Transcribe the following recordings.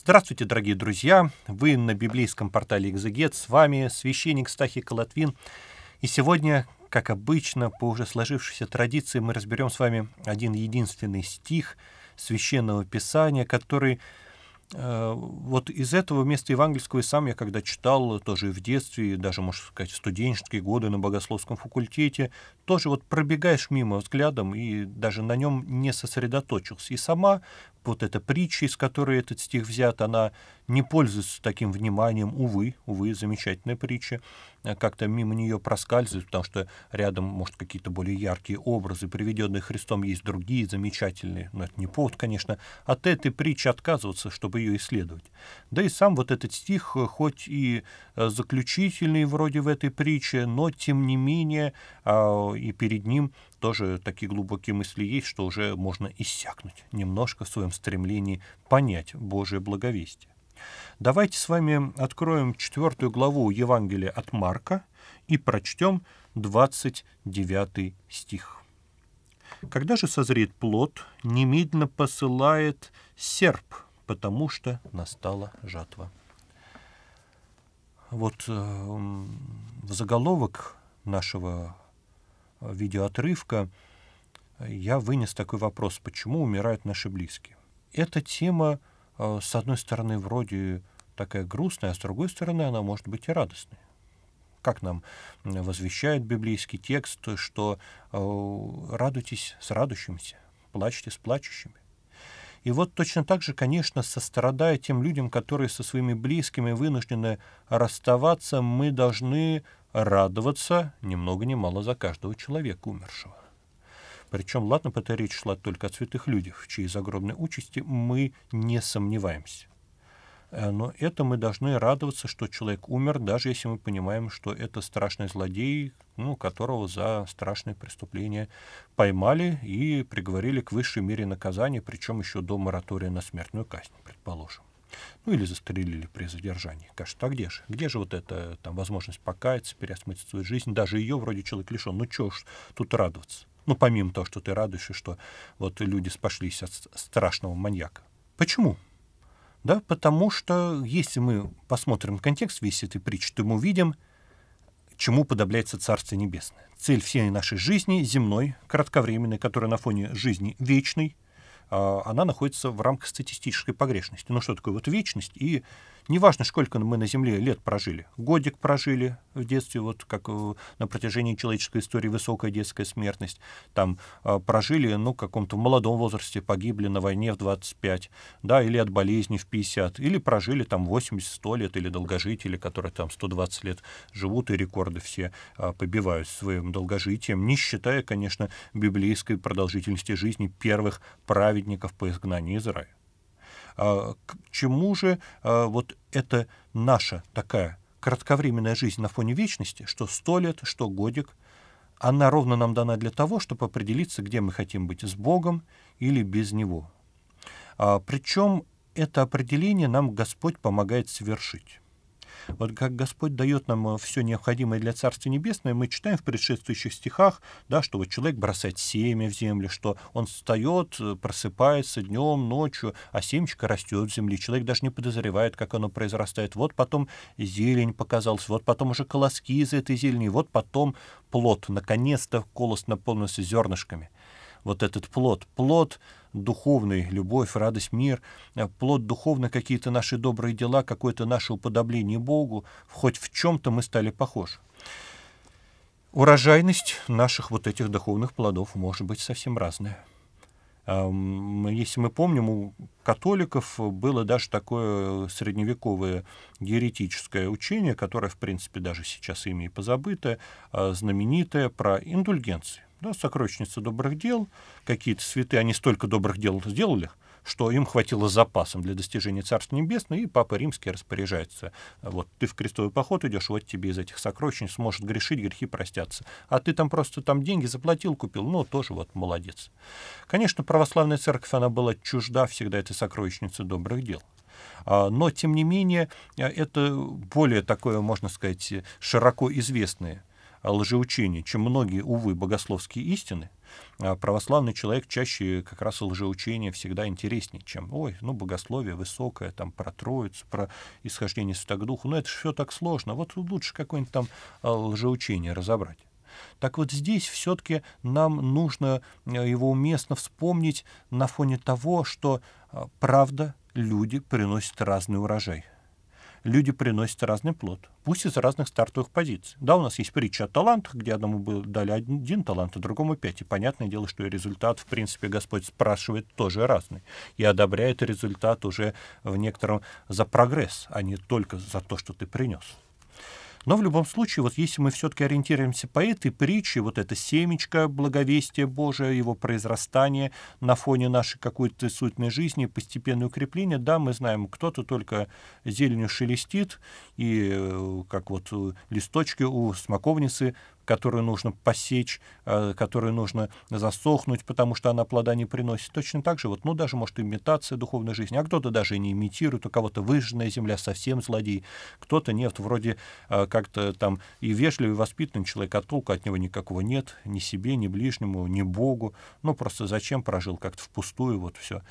Здравствуйте, дорогие друзья! Вы на библейском портале «Экзегет». С вами священник Стахи Колотвин. И сегодня, как обычно, по уже сложившейся традиции, мы разберем с вами один единственный стих Священного Писания, который Э, вот из этого места евангельского и сам я когда читал, тоже в детстве, даже, можно сказать, в студенческие годы на богословском факультете, тоже вот пробегаешь мимо взглядом и даже на нем не сосредоточился. И сама вот эта притча, из которой этот стих взят, она не пользуется таким вниманием, увы, увы, замечательная притча, э, как-то мимо нее проскальзывает, потому что рядом, может, какие-то более яркие образы, приведенные Христом, есть другие замечательные, но это не повод, конечно, от этой притчи отказываться, чтобы ее исследовать. Да и сам вот этот стих, э, хоть и э, заключительный вроде в этой притче, но тем не менее а, и перед ним тоже такие глубокие мысли есть, что уже можно иссякнуть немножко в своем стремлении понять Божие благовестие. Давайте с вами откроем четвертую главу Евангелия от Марка и прочтем 29 стих. «Когда же созреет плод, немедленно посылает серп, потому что настала жатва». Вот э, в заголовок нашего видеоотрывка я вынес такой вопрос, почему умирают наши близкие. Эта тема, э, с одной стороны, вроде такая грустная, а с другой стороны, она может быть и радостной. Как нам возвещает библейский текст, что э, радуйтесь с радующимися, плачьте с плачущими. И вот точно так же, конечно, сострадая тем людям, которые со своими близкими вынуждены расставаться, мы должны радоваться ни много ни мало за каждого человека умершего. Причем, ладно, это речь шла только о святых людях, в чьей загробной участи мы не сомневаемся. Э, но это мы должны радоваться, что человек умер, даже если мы понимаем, что это страшный злодей, ну, которого за страшное преступление поймали и приговорили к высшей мере наказания, причем еще до моратория на смертную казнь, предположим. Ну или застрелили при задержании. Кажется, а где же? Где же вот эта там, возможность покаяться, переосмыслить свою жизнь? Даже ее вроде человек лишен. Ну что ж тут радоваться? Ну, помимо того, что ты радуешься, что вот люди спаслись от страшного маньяка. Почему? Да, потому что если мы посмотрим контекст весь этой притчи, то мы увидим, чему подобляется Царство Небесное. Цель всей нашей жизни земной, кратковременной, которая на фоне жизни вечной — она находится в рамках статистической погрешности. Ну что такое вот вечность и Неважно, сколько мы на Земле лет прожили. Годик прожили в детстве, вот как э, на протяжении человеческой истории высокая детская смертность. Там э, прожили, ну, в каком-то молодом возрасте, погибли на войне в 25, да, или от болезни в 50, или прожили там 80-100 лет, или долгожители, которые там 120 лет живут, и рекорды все э, побивают своим долгожитием, не считая, конечно, библейской продолжительности жизни первых праведников по изгнанию Израиля. А, к чему же а, вот эта наша такая кратковременная жизнь на фоне вечности, что сто лет, что годик, она ровно нам дана для того, чтобы определиться, где мы хотим быть, с Богом или без Него. А, причем это определение нам Господь помогает совершить. Вот как Господь дает нам э, все необходимое для Царства Небесного, мы читаем в предшествующих стихах, да, что вот человек бросает семя в землю, что он встает, э, просыпается днем, ночью, а семечко растет в земле. Человек даже не подозревает, как оно произрастает. Вот потом зелень показалась, вот потом уже колоски из этой зелени, вот потом плод. Наконец-то колос наполнился зернышками вот этот плод. Плод духовный, любовь, радость, мир, э, плод духовный, какие-то наши добрые дела, какое-то наше уподобление Богу, хоть в чем-то мы стали похожи. Урожайность наших вот этих духовных плодов может быть совсем разная. Если мы помним, у католиков было даже такое средневековое еретическое учение, которое, в принципе, даже сейчас ими и позабыто, а, знаменитое про индульгенции да, сокровищница добрых дел, какие-то святые, они столько добрых дел сделали, что им хватило запасом для достижения Царства Небесного, и Папа Римский распоряжается. Вот ты в крестовый поход идешь, вот тебе из этих сокровищниц сможет грешить, грехи простятся. А ты там просто там деньги заплатил, купил, ну, тоже вот молодец. Конечно, православная церковь, она была чужда всегда этой сокровищницы добрых дел. А, но, тем не менее, это более такое, можно сказать, широко известное лжеучения, чем многие, увы, богословские истины, а православный человек чаще как раз лжеучение всегда интереснее, чем, ой, ну, богословие высокое, там, про Троицу, про исхождение Святого Духа, ну, это все так сложно, вот лучше какое-нибудь там а, лжеучение разобрать. Так вот здесь все-таки нам нужно э, его уместно вспомнить на фоне того, что а, правда люди приносят разный урожай люди приносят разный плод, пусть из разных стартовых позиций. Да, у нас есть притча о талантах, где одному бы дали один талант, а другому пять. И понятное дело, что и результат, в принципе, Господь спрашивает тоже разный. И одобряет результат уже в некотором за прогресс, а не только за то, что ты принес. Но в любом случае, вот если мы все-таки ориентируемся по этой притче, вот это семечко благовестия Божия, его произрастание на фоне нашей какой-то суетной жизни, постепенное укрепление, да, мы знаем, кто-то только зеленью шелестит, и э, как вот э, листочки у смоковницы которую нужно посечь, э, которую нужно засохнуть, потому что она плода не приносит. Точно так же, вот, ну, даже, может, имитация духовной жизни, а кто-то даже не имитирует, у кого-то выжженная земля, совсем злодей, кто-то нет, вроде э, как-то там и вежливый, и воспитанный человек, а толку от него никакого нет, ни себе, ни ближнему, ни Богу, ну, просто зачем прожил как-то впустую, вот все.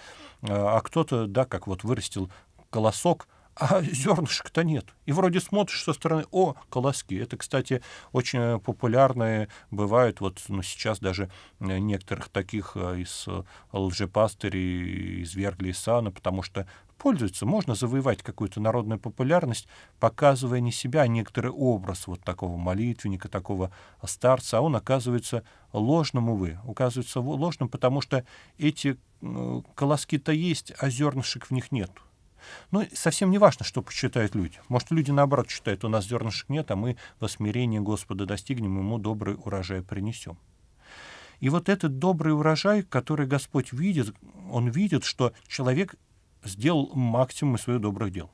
Э, а кто-то, да, как вот вырастил колосок, а зернышек-то нет. И вроде смотришь со стороны, о, колоски. Это, кстати, очень популярные бывают, вот ну, сейчас даже э, некоторых таких э, из э, лжепастырей извергли из сана, потому что пользуются. Можно завоевать какую-то народную популярность, показывая не себя, а некоторый образ вот такого молитвенника, такого старца, а он оказывается ложным, увы. Оказывается ложным, потому что эти колоски-то есть, а зернышек в них нет. Ну, совсем не важно, что посчитают люди. Может, люди, наоборот, считают, у нас зернышек нет, а мы во смирении Господа достигнем, ему добрый урожай принесем. И вот этот добрый урожай, который Господь видит, он видит, что человек сделал максимум из своих добрых дел.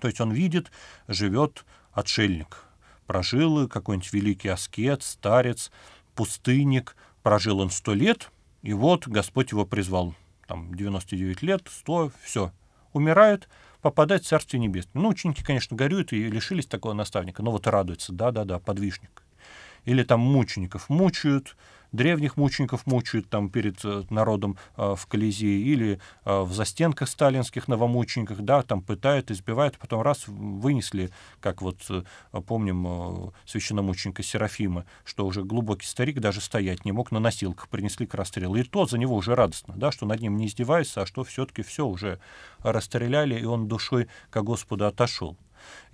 То есть он видит, живет отшельник, прожил какой-нибудь великий аскет, старец, пустынник, прожил он сто лет, и вот Господь его призвал. Там 99 лет, 100, все, умирают, попадают в Царствие Небесное. Ну, ученики, конечно, горюют и лишились такого наставника, но вот радуются, да-да-да, подвижник. Или там мучеников мучают, древних мучеников мучают там перед э, народом э, в Колизее или э, в застенках сталинских новомучениках, да, там пытают, избивают, потом раз вынесли, как вот помним священномученика Серафима, что уже глубокий старик даже стоять не мог, на носилках принесли к расстрелу. И то за него уже радостно, да, что над ним не издеваются, а что все-таки все уже расстреляли, и он душой к Господу отошел.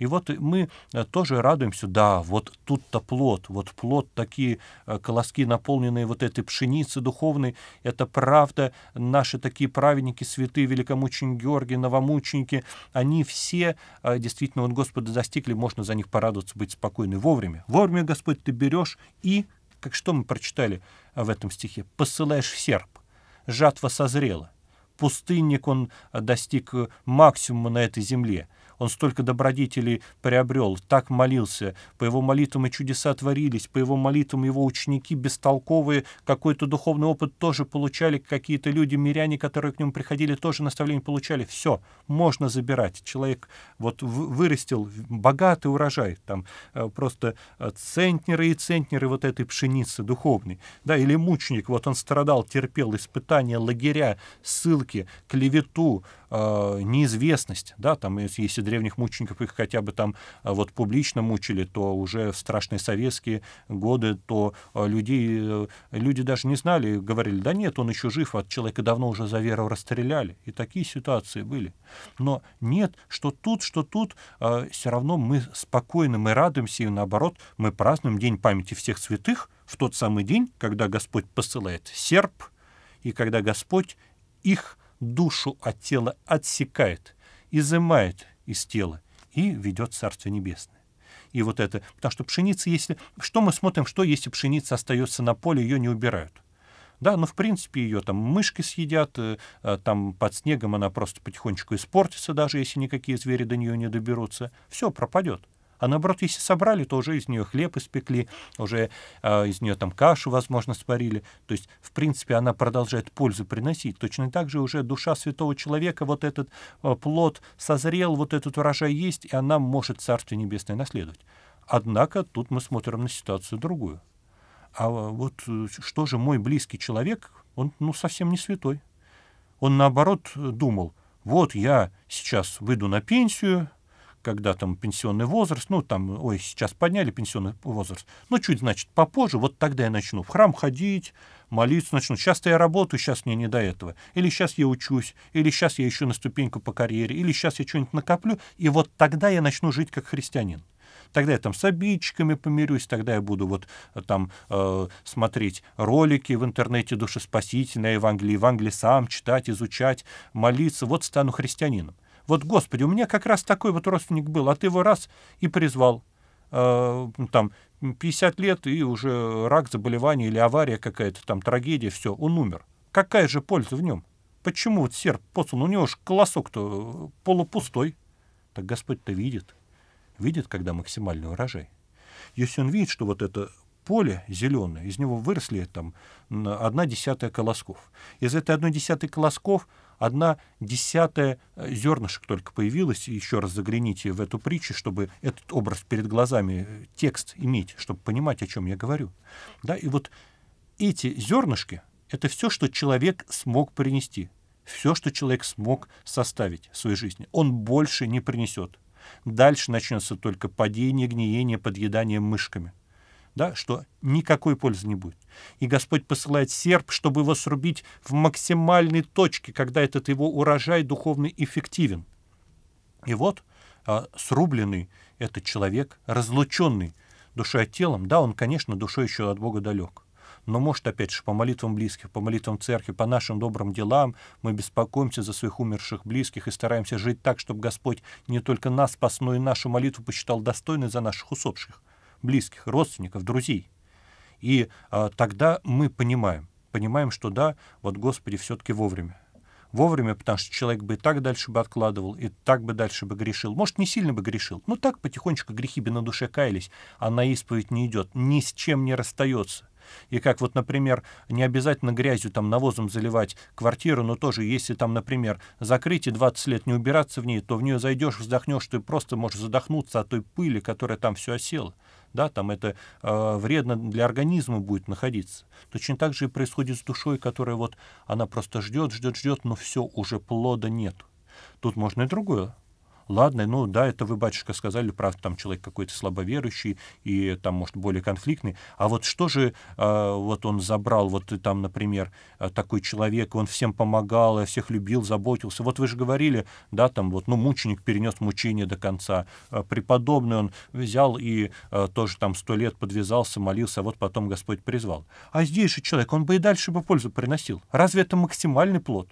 И вот мы э, тоже радуемся, да, вот тут-то плод, вот плод, такие э, колоски, наполненные вот этой пшеницей духовной, это правда, наши такие праведники, святые, великомученики Георгий, новомученики, они все э, действительно вот Господа достигли, можно за них порадоваться, быть спокойны вовремя. Вовремя, Господь, ты берешь и, как что мы прочитали в этом стихе, посылаешь в серп, жатва созрела. Пустынник, он достиг максимума на этой земле — он столько добродетелей приобрел, так молился. По его молитвам и чудеса творились, по его молитвам его ученики бестолковые какой-то духовный опыт тоже получали, какие-то люди, миряне, которые к нему приходили, тоже наставления получали. Все, можно забирать. Человек вот вырастил богатый урожай, там э, просто э, центнеры и центнеры вот этой пшеницы духовной. Да, или мученик, вот он страдал, терпел испытания, лагеря, ссылки, клевету, э, неизвестность, да, там, если древних мучеников их хотя бы там э, вот публично мучили, то уже в страшные советские годы, то э, людей, э, люди даже не знали, говорили, да нет, он еще жив, от человека давно уже за веру расстреляли. И такие ситуации были. Но нет, что тут, что тут, все равно мы спокойны, мы радуемся, и наоборот, мы празднуем День памяти всех святых в тот самый день, когда Господь посылает серп, и когда Господь их душу от тела отсекает, изымает из тела и ведет Царствие Небесное. И вот это, потому что пшеница, если... Что мы смотрим, что если пшеница остается на поле, ее не убирают? Да, ну, в принципе, ее там мышки съедят, э, э, там под снегом она просто потихонечку испортится, даже если никакие звери до нее не доберутся. Все пропадет. А наоборот, если собрали, то уже из нее хлеб испекли, уже э, из нее там кашу, возможно, сварили. То есть, в принципе, она продолжает пользу приносить. Точно так же уже душа святого человека, вот этот э, плод созрел, вот этот урожай есть, и она может Царствие Небесное наследовать. Однако тут мы смотрим на ситуацию другую. А вот э, что же мой близкий человек, он ну, совсем не святой. Он наоборот думал, вот я сейчас выйду на пенсию, когда там пенсионный возраст, ну там, ой, сейчас подняли пенсионный возраст, ну чуть, значит, попозже, вот тогда я начну в храм ходить, молиться начну. Сейчас-то я работаю, сейчас мне не до этого. Или сейчас я учусь, или сейчас я еще на ступеньку по карьере, или сейчас я что-нибудь накоплю, и вот тогда я начну жить как христианин. Тогда я там с обидчиками помирюсь, тогда я буду вот э, там э, смотреть ролики в интернете душеспасительные, Евангелие, Евангелие сам читать, изучать, молиться. Вот стану христианином. Вот, Господи, у меня как раз такой вот родственник был, а ты его раз и призвал. Э, там 50 лет, и уже рак, заболевание или авария какая-то, там трагедия, все, он умер. Какая же польза в нем? Почему вот серп послан? У него же колосок-то полупустой. Так Господь-то видит. Видит, когда максимальный урожай. Если он видит, что вот это поле зеленое, из него выросли там одна десятая колосков. Из этой одной десятой колосков одна десятая э, зернышек только появилась. Еще раз загляните в эту притчу, чтобы этот образ перед глазами, э, текст иметь, чтобы понимать, о чем я говорю. Да, и вот эти зернышки — это все, что человек смог принести, все, что человек смог составить в своей жизни. Он больше не принесет. Дальше начнется только падение, гниение, подъедание мышками да, что никакой пользы не будет. И Господь посылает серп, чтобы его срубить в максимальной точке, когда этот его урожай духовный эффективен. И вот а, срубленный этот человек, разлученный душой от телом, да, он, конечно, душой еще от Бога далек. Но, может, опять же, по молитвам близких, по молитвам церкви, по нашим добрым делам мы беспокоимся за своих умерших близких и стараемся жить так, чтобы Господь не только нас спас, но и нашу молитву посчитал достойной за наших усопших близких, родственников, друзей. И а, тогда мы понимаем, понимаем, что да, вот Господи все-таки вовремя. Вовремя, потому что человек бы и так дальше бы откладывал, и так бы дальше бы грешил. Может, не сильно бы грешил, но так потихонечку грехи бы на душе каялись, а на исповедь не идет, ни с чем не расстается. И как вот, например, не обязательно грязью, там, навозом заливать квартиру, но тоже, если там, например, закрыть и 20 лет не убираться в ней, то в нее зайдешь, вздохнешь, ты просто можешь задохнуться от той пыли, которая там все осела. Да, там это э, вредно для организма будет находиться. Точно так же и происходит с душой, которая вот, она просто ждет, ждет, ждет, но все, уже плода нет. Тут можно и другое ладно, ну да, это вы, батюшка, сказали, правда, там человек какой-то слабоверующий и там, может, более конфликтный. А вот что же э, вот он забрал, вот там, например, а, такой человек, он всем помогал, всех любил, заботился. Вот вы же говорили, да, там вот, ну, мученик перенес мучение до конца. А, преподобный он взял и а, тоже там сто лет подвязался, молился, а вот потом Господь призвал. А здесь же человек, он бы и дальше бы пользу приносил. Разве это максимальный плод?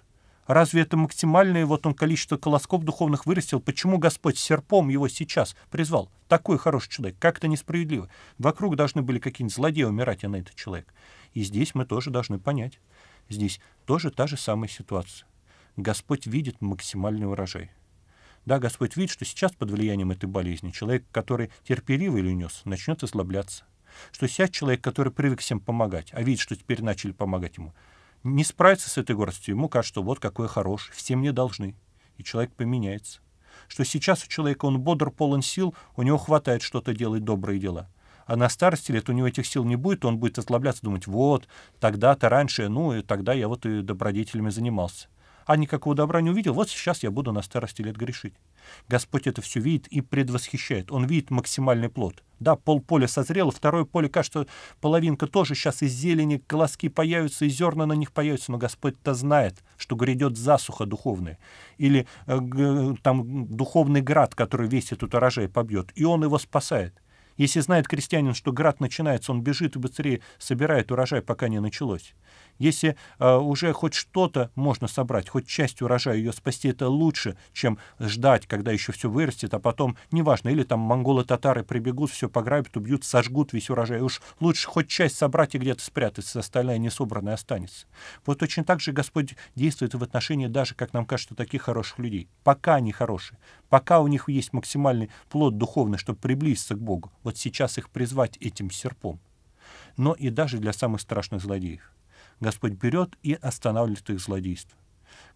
Разве это максимальное вот он количество колосков духовных вырастил? Почему Господь серпом его сейчас призвал? Такой хороший человек. Как это несправедливо. Вокруг должны были какие-нибудь злодеи умирать, а на этот человек. И здесь мы тоже должны понять. Здесь тоже та же самая ситуация. Господь видит максимальный урожай. Да, Господь видит, что сейчас под влиянием этой болезни человек, который терпеливый или унес, начнет ослабляться. Что сейчас человек, который привык всем помогать, а видит, что теперь начали помогать ему, не справится с этой горстью, ему кажется, что вот какой хороший, все мне должны. И человек поменяется. Что сейчас у человека он бодр, полон сил, у него хватает что-то делать добрые дела. А на старости лет у него этих сил не будет, он будет ослабляться, думать, вот, тогда-то раньше, ну, и тогда я вот и добродетелями занимался а никакого добра не увидел, вот сейчас я буду на старости лет грешить. Господь это все видит и предвосхищает. Он видит максимальный плод. Да, полполя созрело, второе поле, кажется, половинка тоже сейчас из зелени, колоски появятся, и зерна на них появятся, но Господь-то знает, что грядет засуха духовная. Или э, там духовный град, который весь этот урожай побьет, и Он его спасает. Если знает крестьянин, что град начинается, он бежит и быстрее собирает урожай, пока не началось. Если э, уже хоть что-то можно собрать, хоть часть урожая ее спасти, это лучше, чем ждать, когда еще все вырастет, а потом, неважно, или там монголы-татары прибегут, все пограбят, убьют, сожгут весь урожай. Уж лучше хоть часть собрать и где-то спрятать, остальная не собранная останется. Вот точно так же Господь действует в отношении даже, как нам кажется, таких хороших людей. Пока они хорошие, пока у них есть максимальный плод духовный, чтобы приблизиться к Богу, вот сейчас их призвать этим серпом. Но и даже для самых страшных злодеев. Господь берет и останавливает их злодейство.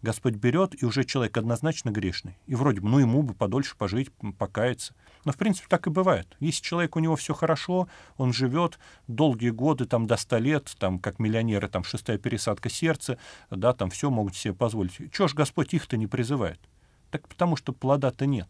Господь берет, и уже человек однозначно грешный. И вроде бы, ну, ему бы подольше пожить, покаяться. Но, в принципе, так и бывает. Если человек, у него все хорошо, он живет долгие годы, там, до 100 лет, там, как миллионеры, там, шестая пересадка сердца, да, там, все могут себе позволить. Чего ж Господь их-то не призывает? Так потому что плода-то нет.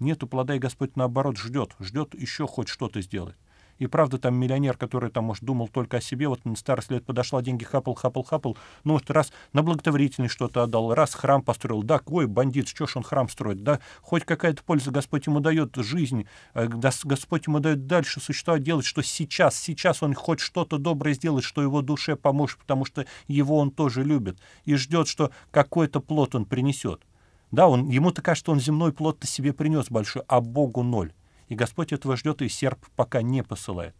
Нету плода, и Господь, наоборот, ждет, ждет еще хоть что-то сделать. И правда, там миллионер, который там, может, думал только о себе, вот на старость лет подошла, деньги хапал, хапал, хапал, ну, может, раз на благотворительность что-то отдал, раз храм построил, да, ой, бандит, что ж он храм строит, да, хоть какая-то польза Господь ему дает, жизнь, э, Господь ему дает дальше существовать, делать, что сейчас, сейчас он хоть что-то доброе сделает, что его душе поможет, потому что его он тоже любит, и ждет, что какой-то плод он принесет. Да, он, ему-то кажется, он земной плод-то себе принес большой, а Богу ноль. И Господь этого ждет, и серп пока не посылает.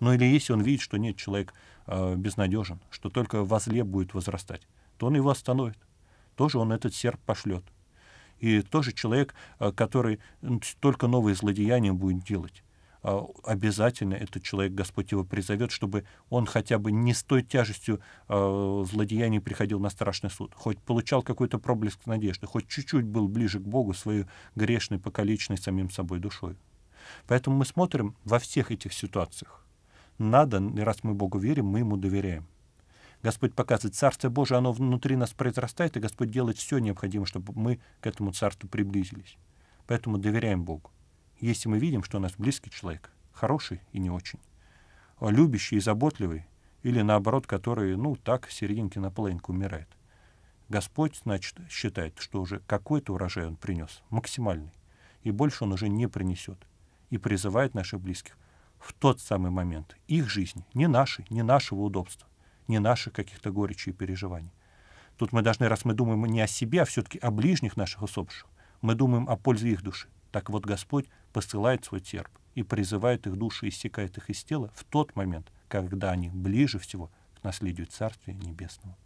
Но или если он видит, что нет, человек э, безнадежен, что только возле будет возрастать, то он его остановит. Тоже он этот серп пошлет. И тоже человек, э, который только новые злодеяния будет делать. Э, обязательно этот человек, Господь его призовет, чтобы он хотя бы не с той тяжестью э, злодеяний приходил на страшный суд, хоть получал какой-то проблеск надежды, хоть чуть-чуть был ближе к Богу своей грешной, покалеченной самим собой душой. Поэтому мы смотрим во всех этих ситуациях. Надо, раз мы Богу верим, мы Ему доверяем. Господь показывает, Царство Божие, оно внутри нас произрастает, и Господь делает все необходимое, чтобы мы к этому Царству приблизились. Поэтому доверяем Богу. Если мы видим, что у нас близкий человек, хороший и не очень, а любящий и заботливый, или наоборот, который, ну, так, серединки на половинку умирает. Господь, значит, считает, что уже какой-то урожай он принес, максимальный, и больше он уже не принесет и призывает наших близких в тот самый момент их жизни, не нашей, не нашего удобства, не наших каких-то горечей и переживаний. Тут мы должны, раз мы думаем не о себе, а все-таки о ближних наших усопших, мы думаем о пользе их души. Так вот Господь посылает свой терп и призывает их души, иссекает их из тела в тот момент, когда они ближе всего к наследию Царствия Небесного.